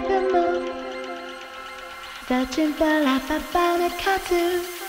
like a moon. Searching for life, I found a cartoon.